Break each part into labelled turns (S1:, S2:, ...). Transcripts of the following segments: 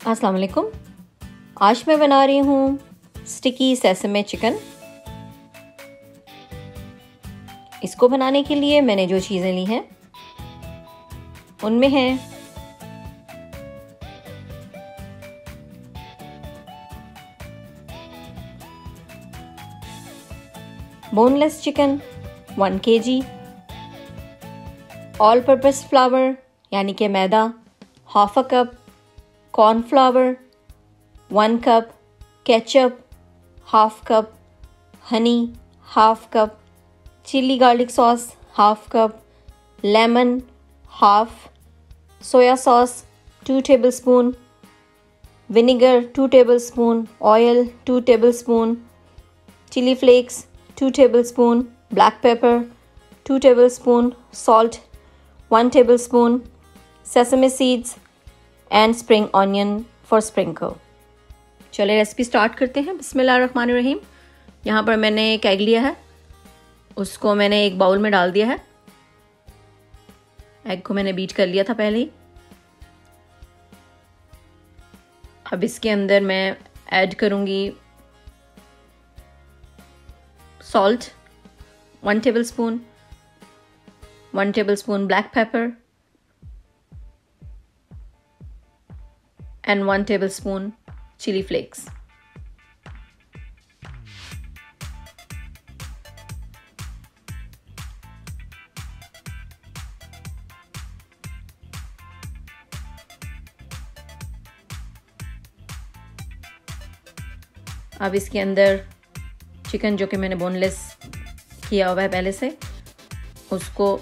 S1: अस्सलाम वालेकुम आज मैं बना रही हूँ स्टिकी सेसमे चिकन इसको बनाने के लिए मैंने जो चीज़ें ली हैं उनमें हैं बोनलेस चिकन वन के जी ऑल पर्पस फ्लावर यानी कि मैदा half a cup corn flour, 1 cup, ketchup, half cup, honey, half cup, chili garlic sauce, half cup, lemon, half, soya sauce, 2 tablespoon, vinegar, 2 tablespoon, oil, 2 tablespoon, chili flakes, 2 tablespoon, black pepper, 2 tablespoon, salt, 1 tablespoon, sesame seeds, and spring onion for sprinkle. चले recipe start करते हैं। बिस्मिल्लाह रहीम यहाँ पर मैंने एक egg लिया है। उसको मैंने एक बाउल में डाल दिया है। एग को मैंने बीट कर लिया था पहले ही। अब इसके अंदर मैं ऐड करूँगी salt one tablespoon one tablespoon black pepper and 1 tablespoon chili flakes. अब इसके अंदर चिकन जो कि मैंने बोनलेस किया हुआ है पहले से, उसको,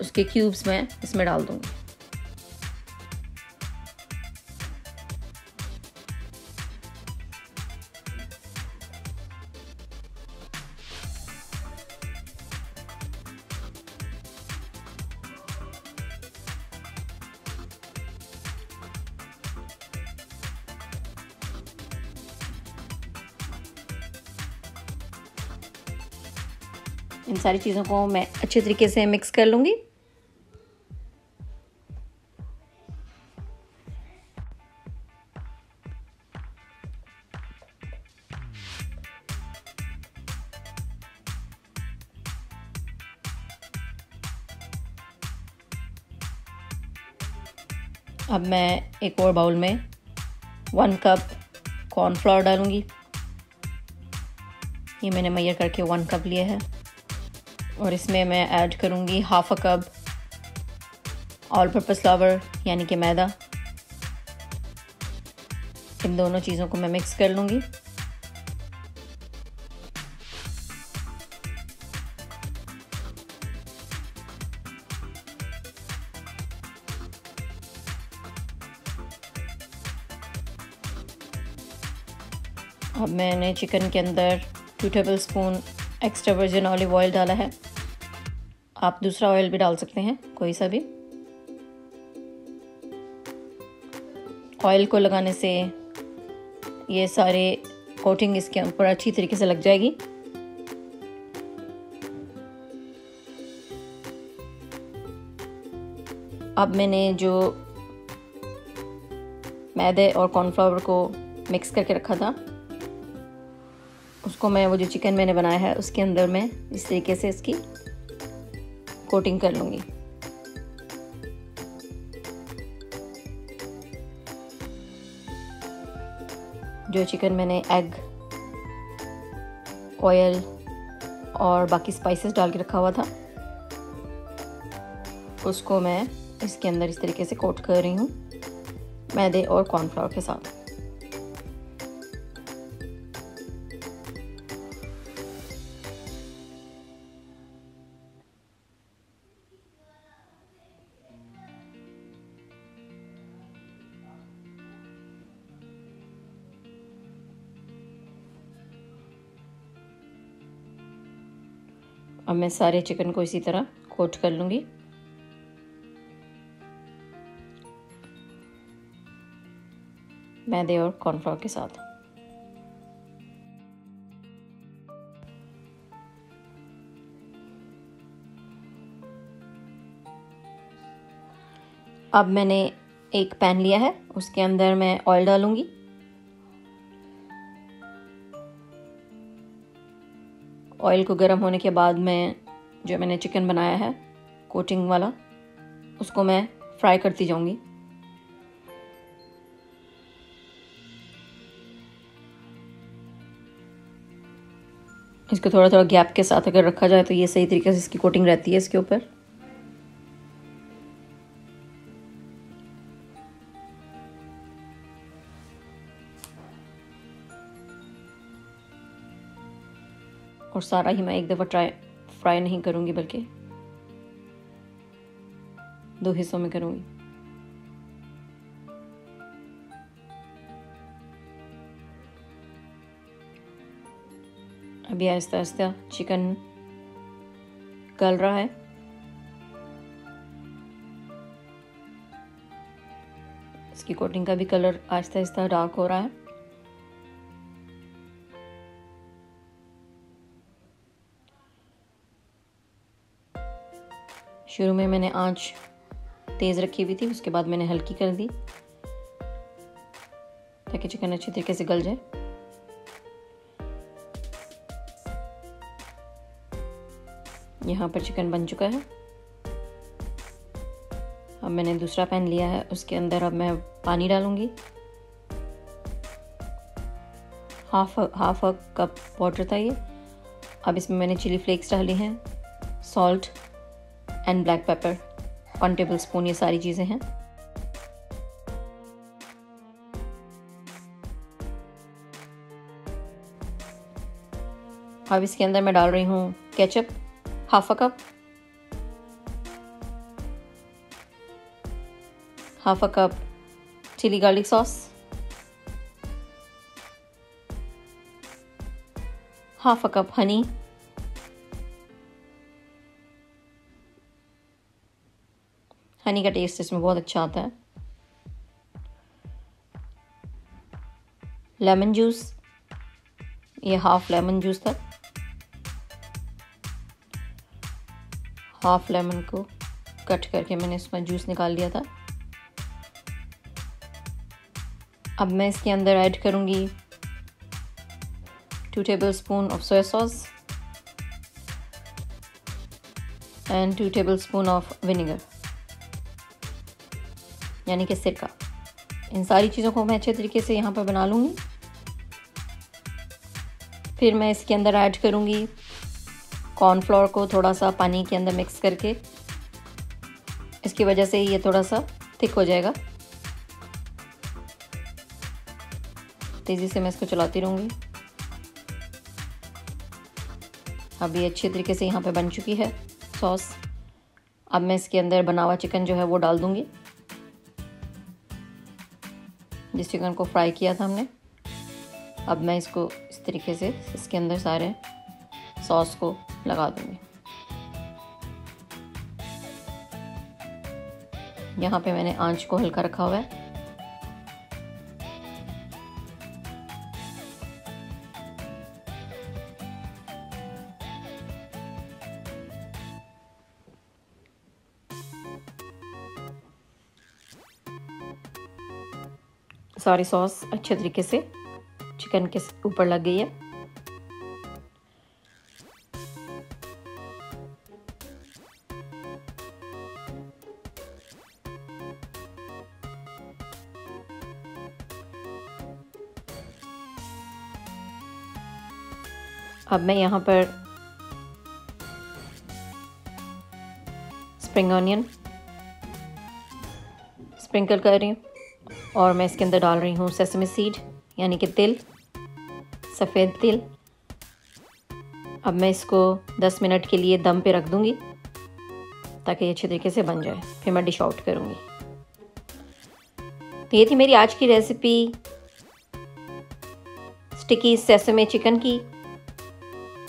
S1: उसके क्यूब्स में इसमें डाल दूँगी इन सारी चीज़ों को मैं अच्छे तरीके से मिक्स कर लूँगी। अब मैं एक और बाउल में वन कप कॉर्नफ्लावर डालूँगी। ये मैंने मैयर करके वन कप लिया है। और इसमें मैं ऐड करूँगी half a cup all purpose flour यानी कि मैदा। इन दोनों चीज़ों को मैं मिक्स कर लूँगी। अब मैंने चिकन के अंदर two tablespoon extra virgin olive oil डाला है। आप दूसरा ऑयल भी डाल सकते हैं, कोई सा भी। ऑयल को लगाने से ये सारे कोटिंग इसके ऊपर अच्छी तरीके से लग जाएगी। अब मैंने जो मैदे और कॉर्नफ्लावर को मिक्स करके रखा था, उसको मैं वो जो चिकन मैंने बनाया है, उसके अंदर मैं इस तरीके से इसकी कोटिंग कर लूँगी। जो चिकन मैंने एग ऑयल और बाकी स्पाइसेस डाल के रखा हुआ था, उसको मैं इसके अंदर इस तरीके से कोट कर रही हूँ, मैदे और कॉर्नफ्लावर के साथ। अब मैं सारे चिकन को इसी तरह कोट कर लूँगी। मैदे और कॉर्नफ्लोर के साथ। अब मैंने एक पैन लिया है, उसके अंदर मैं ऑयल डालूँगी। ऑयल को गर्म होने के बाद मैं जो मैंने चिकन बनाया है कोटिंग वाला, उसको मैं फ्राई करती जाऊँगी। इसको थोड़ा थोड़ा गैप के साथ अगर रखा जाए तो ये सही तरीके से इसकी कोटिंग रहती है इसके ऊपर। सारा ही मैं एक दफ़ा ट्राई फ्राई नहीं करूँगी बल्कि दो हिस्सों में करूँगी। अभी आहिस्ता आहिस्ता चिकन गल रहा है। इसकी कोटिंग का भी कलर आहिस्ता आहिस्ता डार्क हो रहा है। शुरू में मैंने आँच तेज़ रखी हुई थी, उसके बाद मैंने हल्की कर दी, ताकि चिकन अच्छी तरीके से गल जाए। यहाँ पर चिकन बन चुका है। अब मैंने दूसरा पैन लिया है, उसके अंदर अब मैं पानी डालूँगी। हाफ़ हाफ़ कप वाटर था ये। अब इसमें मैंने चिली फ्लेक्स डाले हैं, salt and black pepper one tablespoon ये सारी चीज़ें हैं। अब इसके अंदर मैं डाल रही हूँ ketchup half a cup half a cup chilli garlic sauce half a cup honey honey का टेस्ट इसमें बहुत अच्छा आता है। लेमन जूस ये हाफ़ लेमन जूस था। हाफ़ लेमन को कट करके मैंने इसमें जूस निकाल लिया था। अब मैं इसके अंदर ऐड करूँगी two tablespoon of soya sauce and two tablespoon of vinegar यानी कि सिरका। इन सारी चीज़ों को मैं अच्छे तरीके से यहाँ पर बना लूँगी। फिर मैं इसके अंदर ऐड करूँगी कॉर्नफ्लोर को थोड़ा सा पानी के अंदर मिक्स करके। इसकी वजह से ये थोड़ा सा थिक हो जाएगा। तेज़ी से मैं इसको चलाती रहूँगी। अब ये अच्छे तरीके से यहाँ पे बन चुकी है सॉस अब मैं इसके अंदर बना हुआ चिकन जो है वो डाल दूँगी। जिस चिकन को फ्राई किया था हमने। अब मैं इसको इस तरीके से इसके अंदर सारे सॉस को लगा दूँगी। यहाँ पे मैंने आँच को हल्का रखा हुआ है। सारी सॉस अच्छे तरीके से चिकन के ऊपर लग गई है। अब मैं यहाँ पर स्प्रिंग ऑनियन स्प्रिंकल कर रही हूँ। और मैं इसके अंदर डाल रही हूँ सेसमी सीड यानी कि तिल, सफ़ेद तिल। अब मैं इसको 10 मिनट के लिए दम पे रख दूँगी, ताकि ये अच्छे तरीके से बन जाए। फिर मैं डिश आउट करूँगी। तो ये थी मेरी आज की रेसिपी स्टिकी सेसमे चिकन की।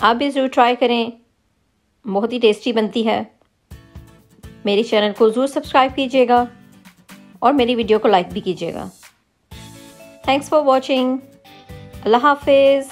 S1: आप भी ज़रूर ट्राई करें। बहुत ही टेस्टी बनती है। मेरे चैनल को ज़रूर सब्सक्राइब कीजिएगा। और मेरी वीडियो को लाइक भी कीजिएगा। थैंक्स फॉर वॉचिंग अल्लाह हाफिज़।